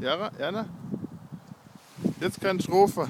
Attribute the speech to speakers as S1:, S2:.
S1: Ja, Jana? Jetzt kannst Strophe.